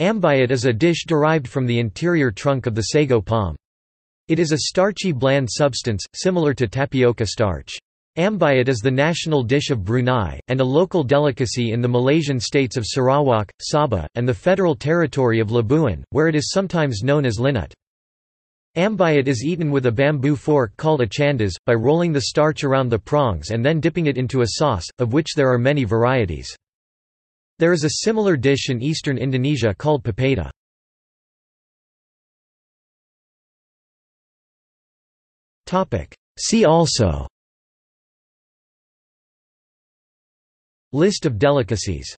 Ambuyat is a dish derived from the interior trunk of the sago palm. It is a starchy bland substance, similar to tapioca starch. Ambuyat is the national dish of Brunei, and a local delicacy in the Malaysian states of Sarawak, Sabah, and the federal territory of Labuan, where it is sometimes known as linut. Ambuyat is eaten with a bamboo fork called a chandas, by rolling the starch around the prongs and then dipping it into a sauce, of which there are many varieties. There is a similar dish in eastern Indonesia called pepeda. See also. List of delicacies